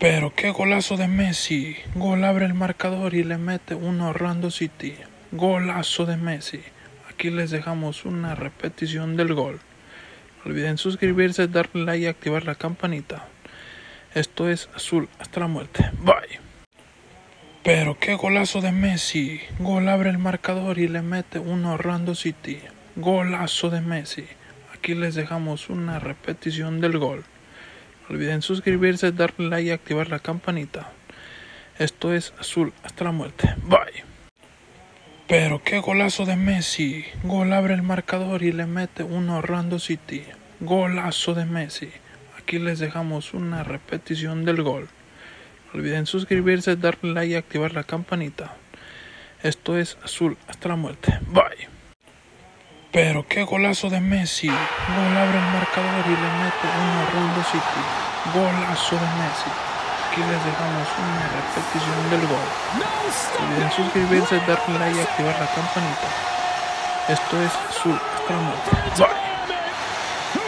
Pero qué golazo de Messi. Gol abre el marcador y le mete uno a Orlando City. Golazo de Messi. Aquí les dejamos una repetición del gol. No olviden suscribirse, darle like y activar la campanita. Esto es Azul hasta la muerte. Bye. Pero qué golazo de Messi. Gol abre el marcador y le mete uno a Orlando City. Golazo de Messi. Aquí les dejamos una repetición del gol. Olviden suscribirse, darle like y activar la campanita. Esto es Azul hasta la muerte. Bye. Pero qué golazo de Messi. Gol abre el marcador y le mete uno a Orlando City. Golazo de Messi. Aquí les dejamos una repetición del gol. Olviden suscribirse, darle like y activar la campanita. Esto es Azul hasta la muerte. Bye. Pero qué golazo de Messi. Gol abre el marcador y le mete uno a Orlando City. Golazo de Messi. Aquí les dejamos una repetición del gol. Olviden suscribirse, darle like y activar la campanita. Esto es muerte. Bye.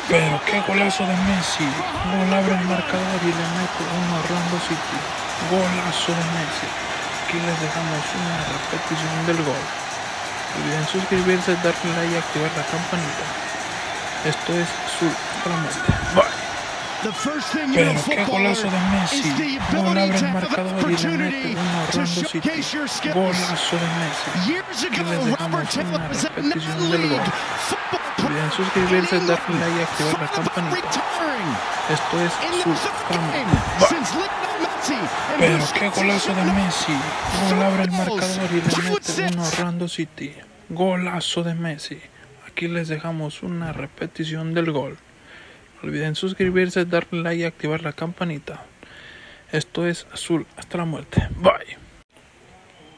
Pero qué golazo de Messi. Gol abre el marcador y le mete uno a Orlando City. Golazo de Messi. Aquí les dejamos una repetición del gol. No olviden suscribirse, darle like y activar la campanita. Esto es la muerte. Bye. Pero qué golazo de Messi. Gol abre el marcador y le mete uno a Orlando City. Golazo de Messi. Aquí les dejamos una repetición del gol. No olviden suscribirse, darle like y activar la campanita. Esto es muerte. Bye. Pero qué golazo de Messi. Gol abre el marcador y le mete uno a Orlando City. Golazo de Messi. Aquí les dejamos una repetición del gol. No olviden suscribirse, darle like y activar la campanita. Esto es Azul hasta la muerte. Bye.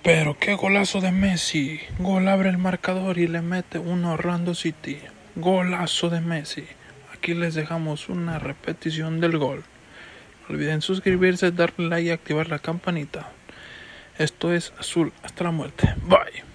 Pero qué golazo de Messi. Gol abre el marcador y le mete uno a Orlando City. Golazo de Messi. Aquí les dejamos una repetición del gol. Olviden suscribirse, darle like y activar la campanita. Esto es Azul hasta la muerte. Bye.